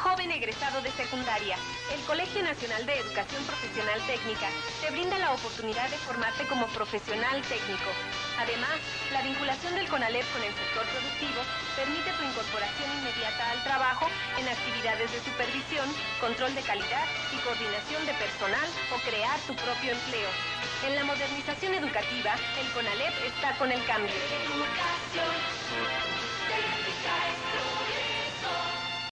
Joven egresado de secundaria, el Colegio Nacional de Educación Profesional Técnica te brinda la oportunidad de formarte como profesional técnico. Además, la vinculación del CONALEP con el sector productivo permite tu incorporación inmediata al trabajo en actividades de supervisión, control de calidad y coordinación de personal o crear tu propio empleo. En la modernización educativa, el CONALEP está con el cambio.